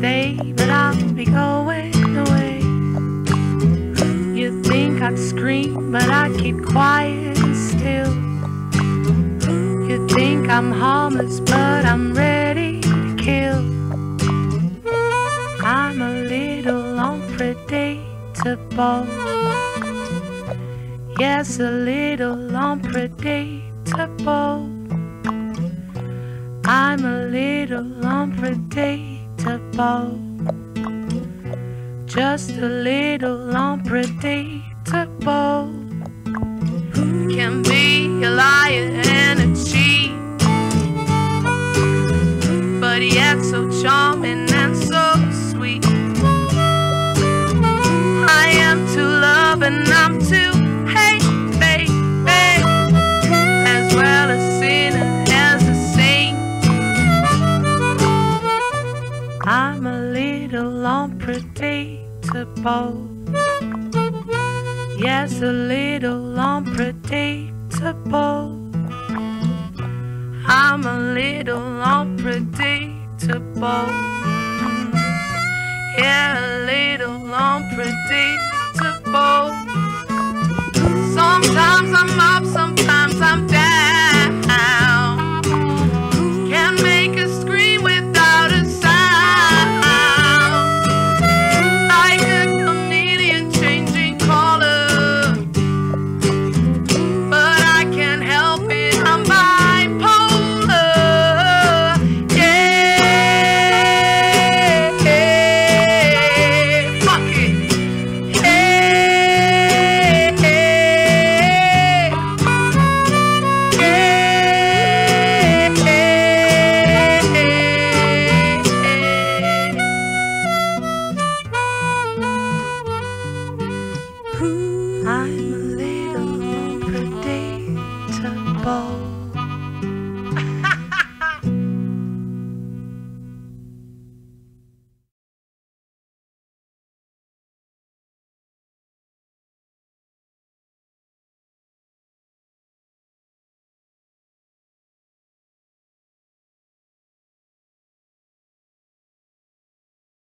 day, but I'll be going away. You think I'd scream, but I keep quiet and still. You think I'm harmless, but I'm ready to kill. I'm a little unpredictable. Yes, a little unpredictable. I'm a little unpredictable. Just a little unpredictable. Can be a liar and a cheat. But yet so charming little unpredictable. Yes, a little unpredictable. I'm a little unpredictable. Yeah, a little I'm a little more predictable.